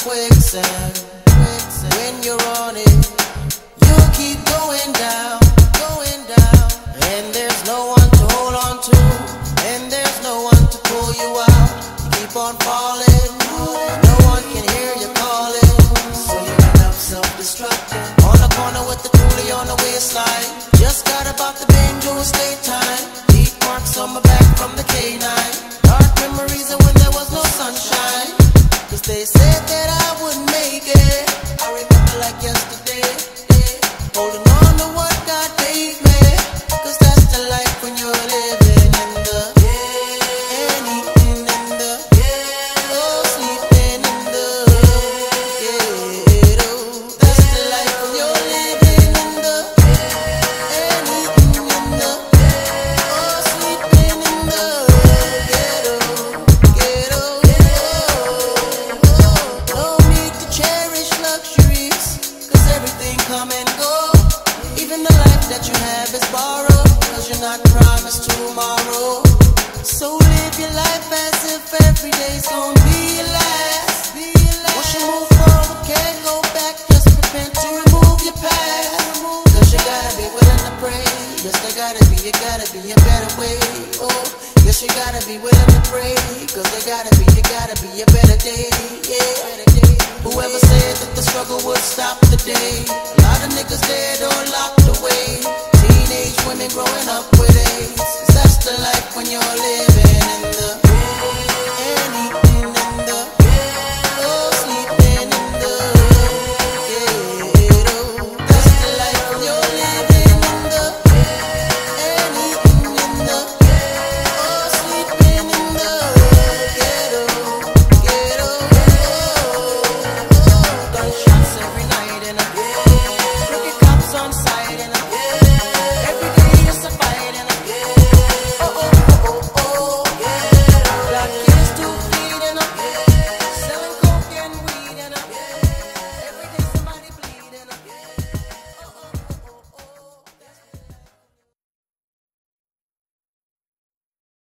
quicksand. When you're on it, you'll keep going down, going down. And there's no one to hold on to, and there's no one to pull you out. You keep on falling, come and go. Even the life that you have is borrowed, cause you're not promised tomorrow. So live your life as if every day's gonna be your last. Once you move forward, can't go back, just repent to remove your past. Cause you gotta be willing to pray. Yes, there gotta be, you gotta be a better way. Oh, yes, you gotta be willing to pray. Cause there gotta be, you gotta be a better day. Yeah. Whoever said that the struggle would stop the day.